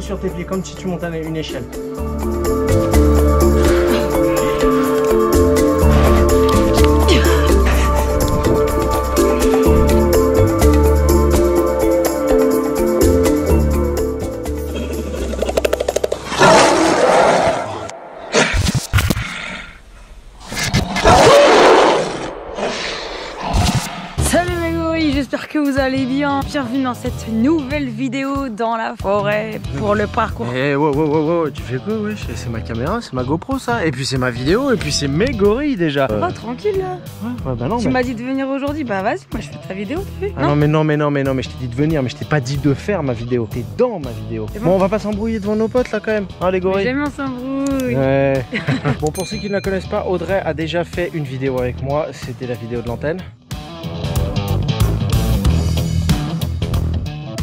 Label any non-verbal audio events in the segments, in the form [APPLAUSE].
sur tes pieds, comme si tu montais une échelle. Allez bien Bienvenue dans cette nouvelle vidéo dans la forêt pour le parcours. Eh wow, wow, wow, wow, tu fais quoi wesh? C'est ma caméra, c'est ma GoPro ça, et puis c'est ma vidéo, et puis c'est mes gorilles déjà. Oh tranquille là. Ouais, bah non. Tu m'as dit de venir aujourd'hui, bah vas-y, moi je fais ta vidéo, t'as vu ah non, mais non, mais non, mais non, mais je t'ai dit de venir, mais je t'ai pas dit de faire ma vidéo. T'es dans ma vidéo. Bon. on va pas s'embrouiller devant nos potes là quand même, hein les gorilles. J'aime bien s'embrouiller. Ouais. [LAUGHS] bon pour ceux qui ne la connaissent pas, Audrey a déjà fait une vidéo avec moi, c'était la vidéo de l'antenne.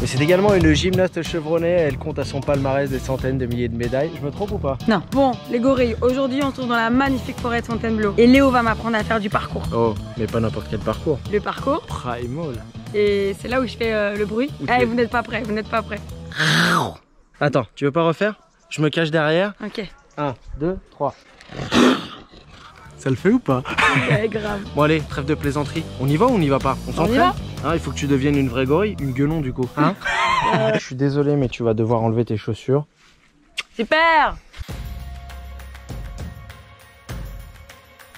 C'est également une gymnaste chevronnée, elle compte à son palmarès des centaines de milliers de médailles. Je me trompe ou pas Non. Bon, les gorilles, aujourd'hui on se trouve dans la magnifique forêt de Fontainebleau. Et Léo va m'apprendre à faire du parcours. Oh, mais pas n'importe quel parcours. Le parcours Primal. Et c'est là où je fais euh, le bruit. Eh, vous n'êtes pas prêts, vous n'êtes pas prêts. Attends, tu veux pas refaire? Je me cache derrière. Ok. 1, 2, 3. Ça le fait ou pas? Ouais, grave. Bon allez, trêve de plaisanterie. On y va ou on y va pas? On s'entraîne? Hein, Il faut que tu deviennes une vraie gorille, une gueulon du coup. Hein [LAUGHS] Je suis désolé mais tu vas devoir enlever tes chaussures. Super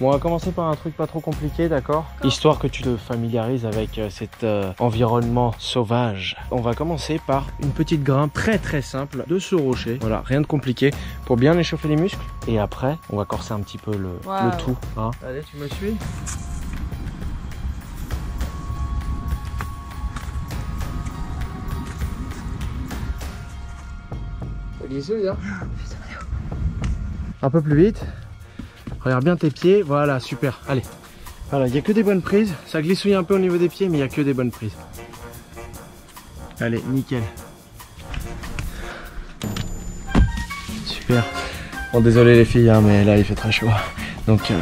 Bon, on va commencer par un truc pas trop compliqué, d'accord Histoire que tu te familiarises avec euh, cet euh, environnement sauvage. On va commencer par une petite grimpe très très simple de ce rocher. Voilà, rien de compliqué pour bien échauffer les muscles. Et après, on va corser un petit peu le, tout. Hein. Allez, tu me suis? Hein Un peu plus vite. Regarde bien tes pieds, voilà, super. Allez, voilà, il n'y a que des bonnes prises. Ça glissouille un peu au niveau des pieds, mais il n'y a que des bonnes prises. Allez, nickel. Super. Bon, désolé les filles, hein, mais là il fait très chaud. Donc, euh,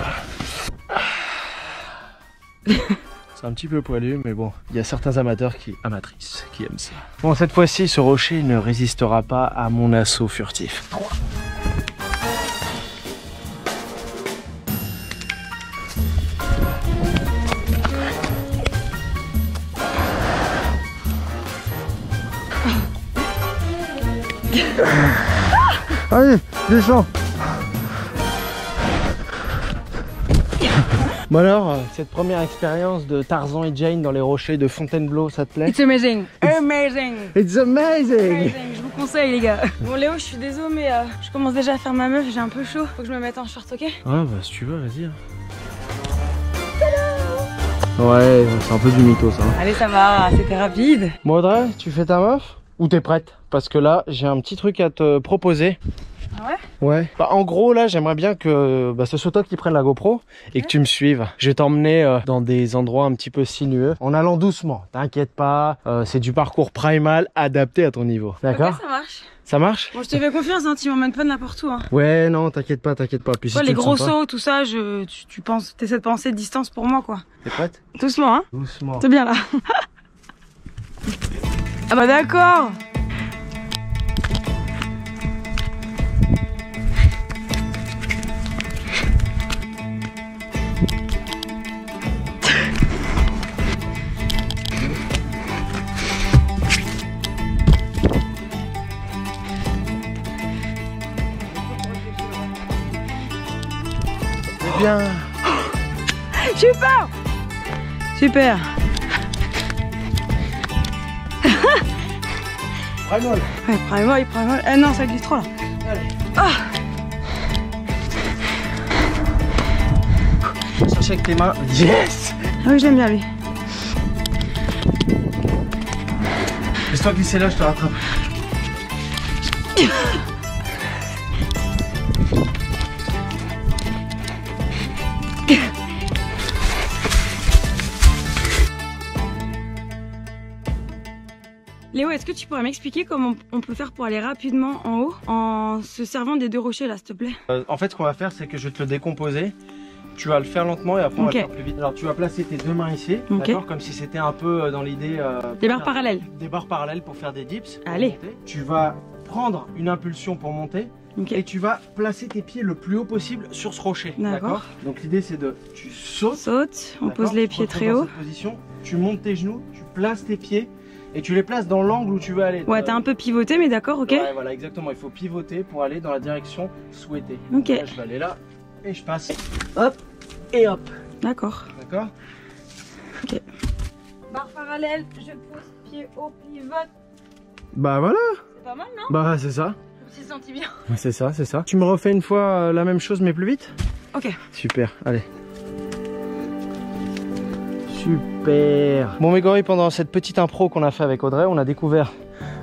[LAUGHS] c'est un petit peu poilu, mais bon, il y a certains amateurs qui, amatrices, qui aiment ça. Bon, cette fois-ci, ce rocher ne résistera pas à mon assaut furtif. 3. Allez, descends Bon alors, euh, cette première expérience de Tarzan et Jane dans les rochers de Fontainebleau, ça te plaît? It's amazing Amazing It's amazing. Je vous conseille les gars Bon Léo, je suis désolé mais euh, je commence déjà à faire ma meuf, j'ai un peu chaud. Faut que je me mette en short, ok? Ouais bah si tu veux, vas-y. Hein. Ouais, c'est un peu du mytho ça. Hein. Allez ça va, c'était rapide. Bon Audrey, tu fais ta meuf? Ou t'es prête? Parce que là, j'ai un petit truc à te proposer. Ouais Ouais. Bah, en gros, là, j'aimerais bien que bah, ce soit toi qui prenne la GoPro et que tu me suives. Je vais t'emmener euh, dans des endroits un petit peu sinueux en allant doucement. T'inquiète pas, euh, c'est du parcours primal adapté à ton niveau. D'accord Ça marche. Ça marche Bon, je te fais confiance, hein, tu m'emmènes pas n'importe où. Hein. Ouais, non, t'inquiète pas, t'inquiète pas. Puis les gros sauts, tout ça, je, tu, tu penses, t'essaies de penser de distance pour moi, quoi. T'es prête? Doucement, hein Doucement. C'est bien là. [LAUGHS] ah bah d'accord bien. Super Super Primal Ouais, primal. Ah non, ça glisse trop là. Allez. Cherche avec tes mains. Yes Ah oui, j'aime bien lui. Laisse-toi glisser là, je te rattrape. [LAUGHS] Léo, est-ce que tu pourrais m'expliquer comment on peut faire pour aller rapidement en haut en se servant des deux rochers là, s'il te plaît? Euh, En fait, ce qu'on va faire, c'est que je vais te le décomposer Tu vas le faire lentement et après on va le faire plus vite. Alors tu vas placer tes deux mains ici, d'accord? Comme si c'était un peu euh, dans l'idée. euh, Des barres parallèles. Des barres parallèles pour faire des dips. Allez. Tu vas prendre une impulsion pour monter et tu vas placer tes pieds le plus haut possible sur ce rocher. D'accord. Donc l'idée c'est de. Tu sautes. Saute, on pose les pieds très haut. position, tu montes tes genoux, tu places tes pieds et tu les places dans l'angle où tu veux aller. Ouais, t'as un peu pivoté, mais d'accord, ok. Ouais, voilà, exactement. Il faut pivoter pour aller dans la direction souhaitée. Ok. Là, je vais aller là et je passe. Hop et hop. D'accord. D'accord Barre parallèle, je pose pied haut, pivote. Bah voilà. C'est pas mal, non? Bah c'est ça. Je me suis senti bien. C'est ça, c'est ça. Tu me refais une fois euh, la même chose mais plus vite? Ok. Super, allez. Super. Bon Mégori, pendant cette petite impro qu'on a fait avec Audrey, on a découvert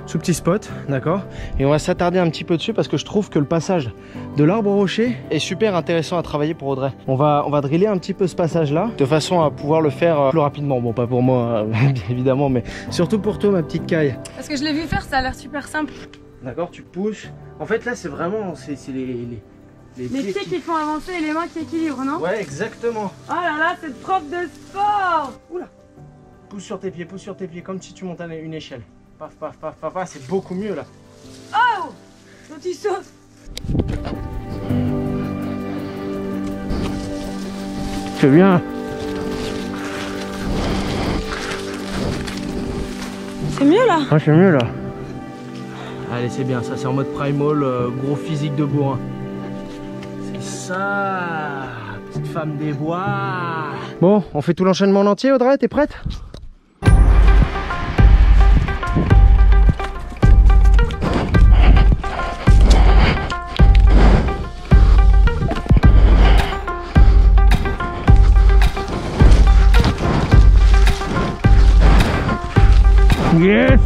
ce petit spot, d'accord? Et on va s'attarder un petit peu dessus parce que je trouve que le passage de l'arbre au rocher est super intéressant à travailler pour Audrey. On va, on va driller un petit peu ce passage-là de façon à pouvoir le faire euh, plus rapidement. Bon, pas pour moi, [LAUGHS] bien évidemment, mais surtout pour toi, ma petite caille. Parce que je l'ai vu faire, ça a l'air super simple. D'accord, tu pousses. En fait, là, c'est vraiment, c'est c'est les, les, Les pieds qui font avancer et les mains qui équilibrent, non? Ouais, exactement. Oh là là, cette prof de sport Pousse sur tes pieds, pousse sur tes pieds, comme si tu montais une échelle. Paf, paf, paf, paf, paf, c'est beaucoup mieux là. Oh Quand tu sautes C'est bien. C'est mieux là? Ah, c'est mieux là. Allez, c'est bien, ça c'est en mode primal, euh, gros physique de bourrin. Ça, petite femme des bois. Bon, on fait tout l'enchaînement en entier, Audrey, t'es prête? Yes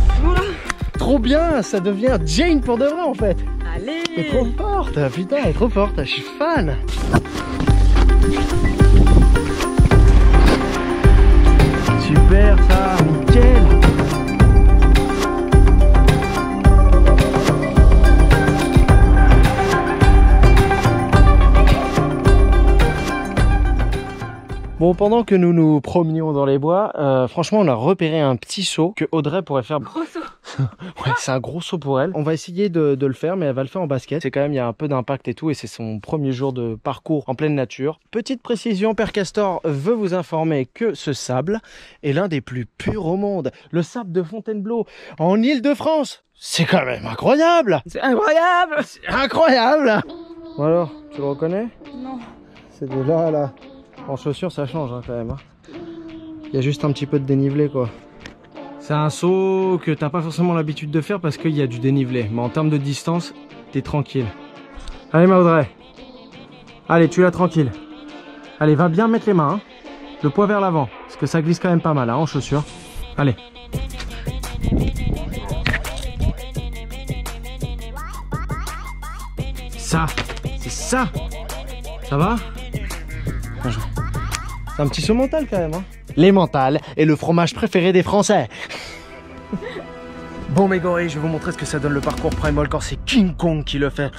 Trop bien, ça devient Jane pour de vrai en fait. Allez forte, putain, elle est trop forte, je suis fan. Bon, pendant que nous nous promenions dans les bois, euh, franchement, on a repéré un petit saut que Audrey pourrait faire Gros saut [LAUGHS] Ouais, c'est un gros saut pour elle. On va essayer de, de le faire, mais elle va le faire en basket. C'est quand même, il y a un peu d'impact et tout, et c'est son premier jour de parcours en pleine nature. Petite précision, Père Castor veut vous informer que ce sable est l'un des plus purs au monde. Le sable de Fontainebleau, en Île-de-France. C'est quand même incroyable C'est incroyable C'est incroyable [LAUGHS] Bon alors, tu le reconnais? Non. C'est de là à là. En chaussures, ça change hein, quand même. hein. Il y a juste un petit peu de dénivelé, quoi. C'est un saut que t'as pas forcément l'habitude de faire parce qu'il y a du dénivelé. Mais en termes de distance, t'es tranquille. Allez, ma Audrey. Allez, tu l'as tranquille. Allez, va bien mettre les mains. hein. Le poids vers l'avant. Parce que ça glisse quand même pas mal hein, en chaussures. Allez. Ça. C'est ça. Ça va? C'est un petit saut mental quand même. Hein. Les mentales est le fromage préféré des Français. bon mes gorilles, je vais vous montrer ce que ça donne le parcours primal quand c'est King Kong qui le fait.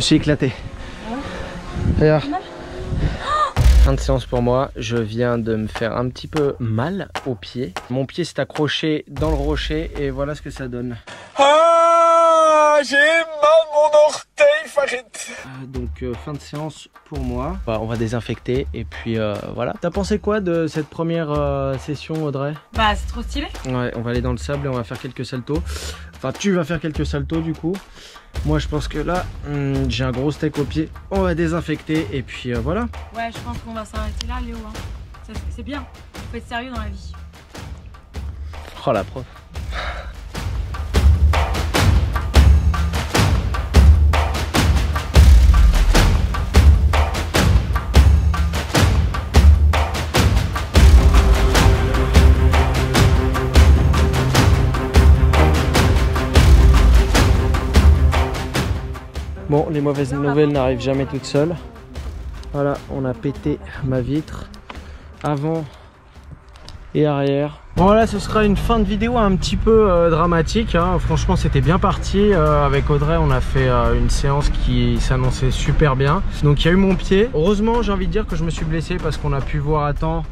Me suis éclaté. Regarde. Fin de séance pour moi, je viens de me faire un petit peu mal au pied. Mon pied s'est accroché dans le rocher et voilà ce que ça donne. Ah, j'ai mal mon orteil, Farid. Euh, Donc euh, fin de séance pour moi. Bah, on va désinfecter et puis euh, voilà. T'as pensé quoi de cette première euh, session Audrey? Bah, c'est trop stylé. Ouais, on va aller dans le sable et on va faire quelques saltos. Enfin, tu vas faire quelques saltos du coup. Moi, je pense que là, hmm, j'ai un gros steak au pied. On va désinfecter et puis euh, voilà. Ouais, je pense qu'on va s'arrêter là, Léo. hein. C'est bien. Faut être sérieux dans la vie. Oh la prof. Bon, les mauvaises nouvelles n'arrivent jamais toutes seules. Voilà, on a pété ma vitre avant et arrière. Bon là ce sera une fin de vidéo un petit peu euh, dramatique, hein. franchement c'était bien parti, euh, avec Audrey on a fait euh, une séance qui s'annonçait super bien. Donc il y a eu mon pied, heureusement j'ai envie de dire que je me suis blessé parce qu'on a pu voir à temps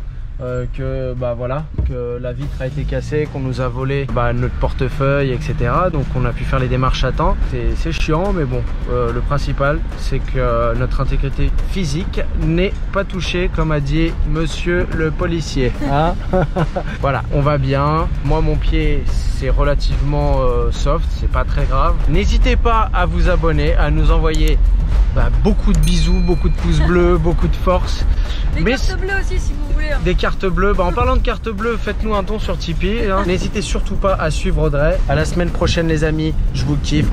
euh, que bah voilà que la vitre a été cassée, qu'on nous a volé bah, notre portefeuille, etc. Donc on a pu faire les démarches à temps. C'est chiant, mais bon, euh, le principal c'est que notre intégrité physique n'est pas touchée, comme a dit Monsieur le policier. Hein [LAUGHS] voilà, on va bien. Moi mon pied c'est relativement euh, soft, c'est pas très grave. N'hésitez pas à vous abonner, à nous envoyer bah, beaucoup de bisous, beaucoup de pouces bleus, [LAUGHS] beaucoup de force. Des Mais cartes bleues aussi si vous voulez. hein. des cartes bleues. Bah, en parlant de cartes bleues, faites-nous un don sur Tipeee. hein. N'hésitez surtout pas à suivre Audrey. À la semaine prochaine, les amis. Je vous kiffe.